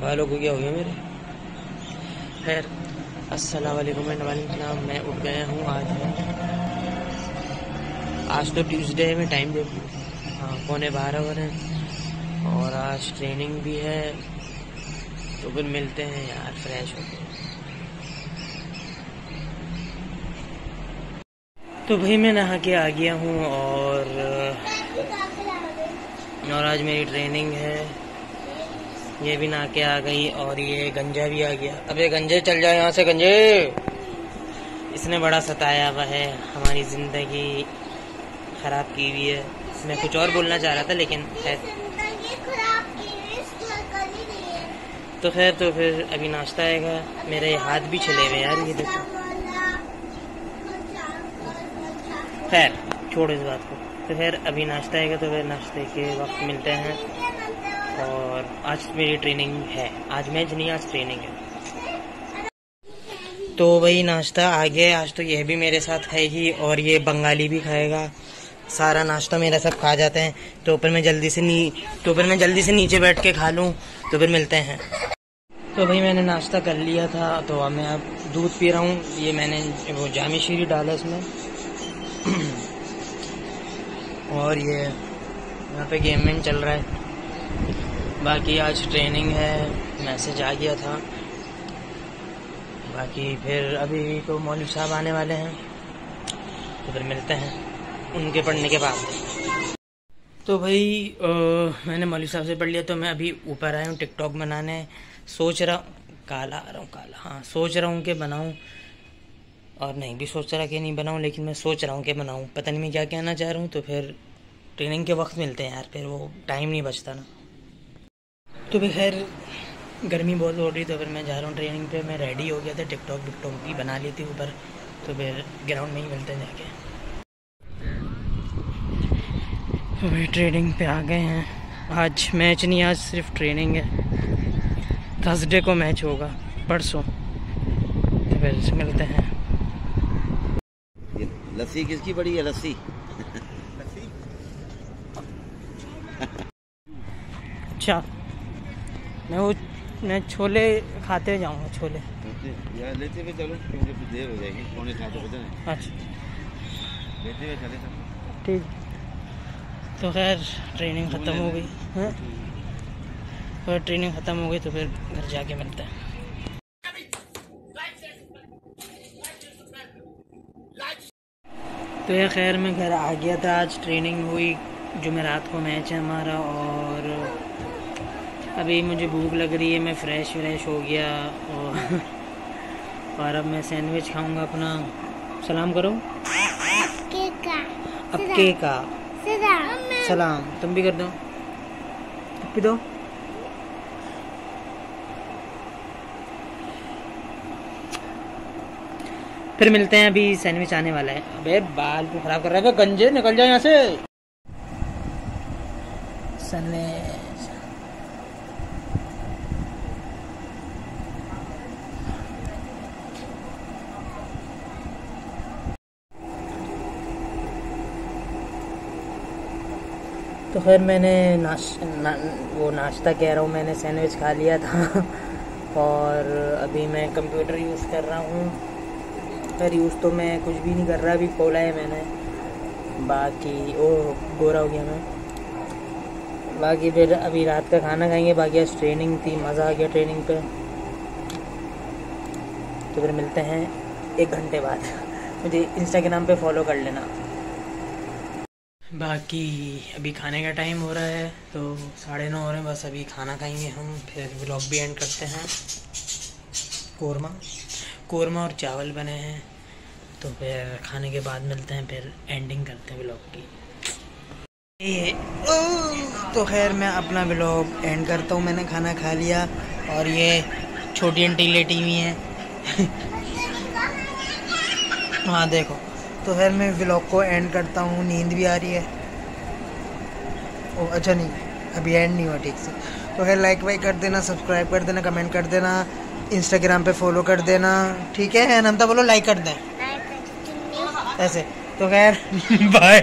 बालों को क्या हो गया मेरे? खैर, अस्सलाम वालेकुम सलाम मैं उठ गया हूँ आज। आज तो ट्यूसडे है मैं टाइम देखूँ हाँ पौने बारह हो रहे हैं और आज ट्रेनिंग भी है तो फिर मिलते हैं यार फ्रेश होकर तो भाई मैं नहा के आ गया हूँ और और आज मेरी ट्रेनिंग है। ये भी नहा के आ गई और ये गंजा भी आ गया। अबे गंजे चल जाए यहाँ से गंजे। इसने बड़ा सताया हुआ है हमारी ज़िंदगी ख़राब की हुई है। मैं कुछ और बोलना चाह रहा था लेकिन है तो खैर तो फिर अभी नाश्ता आएगा। मेरे हाथ भी चले हुए यार ये देखो। खैर छोड़ इस बात को। तो खैर अभी नाश्ता आएगा तो फिर नाश्ते के वक्त मिलते हैं और आज मेरी ट्रेनिंग है। आज मैच नहीं आज ट्रेनिंग है। तो वही नाश्ता आ गया आज तो यह भी मेरे साथ खाएगी और ये बंगाली भी खाएगा। सारा नाश्ता मेरा सब खा जाते हैं। तो फिर मैं जल्दी से नी तो फिर मैं जल्दी से नीचे बैठ के खा लूँ तो फिर मिलते हैं। तो भाई मैंने नाश्ता कर लिया था तो अब मैं अब दूध पी रहा हूँ। ये मैंने वो जामी शीरी डाला इसमें। और ये यहाँ पे गेमिंग चल रहा है। बाकी आज ट्रेनिंग है मैसेज आ गया था। बाकी फिर अभी तो मौलिक साहब आने वाले हैं तो फिर मिलते हैं उनके पढ़ने के बाद। तो भाई आ, मैंने मौलिक साहब से पढ़ लिया तो मैं अभी ऊपर आया हूँ टिकटॉक बनाने। सोच रहा हूँ काला आ रहा हूँ काला। हाँ सोच रहा हूँ कि बनाऊँ और नहीं भी सोच रहा कि नहीं बनाऊँ लेकिन मैं सोच रहा हूँ कि बनाऊँ। पता नहीं मैं क्या कहना चाह रहा हूँ तो फिर ट्रेनिंग के वक्त मिलते हैं यार फिर वो टाइम नहीं बचता ना। तो फिर खैर गर्मी बहुत हो रही तो फिर मैं जा रहा हूँ ट्रेनिंग पे। मैं रेडी हो गया था टिकटॉक विकटॉक भी बना ली थी ऊपर तो फिर ग्राउंड में ही मिलते हैं जाके। तो भाई ट्रेनिंग पे आ गए हैं। आज मैच नहीं आज सिर्फ़ ट्रेनिंग है। थर्सडे को मैच होगा परसों। तो फिर मिलते हैं। लस्सी किसकी बड़ी है? लस्सी। अच्छा मैं वो मैं छोले खाते जाऊँगा छोले। यार लेते हुए चलो क्योंकि फिर देर हो जाएगी पौने सात बजे अच्छा। लेते हुए चले ठीक। तो खैर ट्रेनिंग ख़त्म हो गई। है? तो ट्रेनिंग ख़त्म हो गई तो फिर घर जाके मिलते हैं। तो ये खैर मैं घर आ गया था। आज ट्रेनिंग हुई जुमेरात को मैच है हमारा और अभी मुझे भूख लग रही है मैं फ़्रेश व्रेश हो गया और और अब मैं सैंडविच खाऊँगा अपना। सलाम करो। अब के का सलाम। तुम भी कर दो। भी दो। फिर मिलते हैं अभी सैंडविच आने वाला है। अबे बाल को खराब कर रहा है। गंजे निकल जाए यहाँ से। सैंडविच तो खैर मैंने नाश ना, वो नाश्ता कह रहा हूँ मैंने सैंडविच खा लिया था। और अभी मैं कंप्यूटर यूज़ कर रहा हूँ। खैर यूज़ तो मैं कुछ भी नहीं कर रहा अभी खोला है मैंने। बाकी ओ गोरा हो गया मैं। बाकी फिर अभी रात का खाना खाएँगे बाकी आज ट्रेनिंग थी मज़ा आ गया ट्रेनिंग पे। तो फिर मिलते हैं एक घंटे बाद। मुझे इंस्टाग्राम पे फॉलो कर लेना। बाकी अभी खाने का टाइम हो रहा है तो साढ़े नौ हो रहे हैं, बस अभी खाना खाएँगे हम, फिर ब्लॉग भी एंड करते हैं। कोरमा। कौरमा और चावल बने हैं तो फिर खाने के बाद मिलते हैं, फिर एंडिंग करते हैं ब्लॉग की। तो खैर मैं अपना ब्लॉग एंड करता हूँ, मैंने खाना खा लिया, और ये छोटी आंटी लेटी हुई हैं। हाँ देखो। तो खैर मैं ब्लॉग को एंड करता हूँ नींद भी आ रही है। ओ अच्छा नहीं अभी एंड नहीं हुआ ठीक से। तो खैर लाइक वाइक कर देना सब्सक्राइब कर देना कमेंट कर देना इंस्टाग्राम पे फॉलो कर देना ठीक है? नमता बोलो लाइक कर दें। ऐसे तो खैर बाय